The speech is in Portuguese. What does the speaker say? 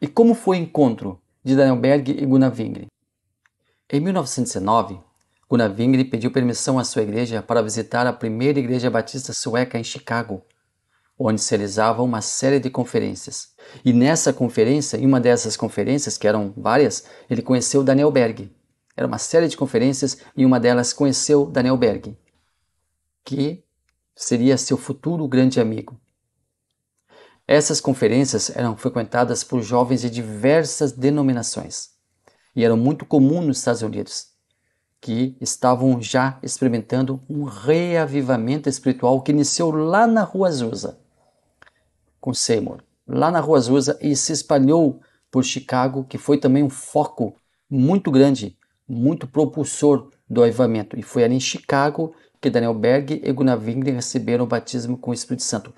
E como foi o encontro de Daniel Berg e Gunnar Wingre? Em 1909, Gunnar Wingre pediu permissão à sua igreja para visitar a primeira igreja batista sueca em Chicago, onde se realizava uma série de conferências. E nessa conferência, em uma dessas conferências, que eram várias, ele conheceu Daniel Berg. Era uma série de conferências e uma delas conheceu Daniel Berg, que seria seu futuro grande amigo. Essas conferências eram frequentadas por jovens de diversas denominações e eram muito comuns nos Estados Unidos, que estavam já experimentando um reavivamento espiritual que iniciou lá na Rua Azusa, com Seymour, lá na Rua Azusa e se espalhou por Chicago, que foi também um foco muito grande, muito propulsor do avivamento. E foi ali em Chicago que Daniel Berg e Gunnar Wingren receberam o batismo com o Espírito Santo.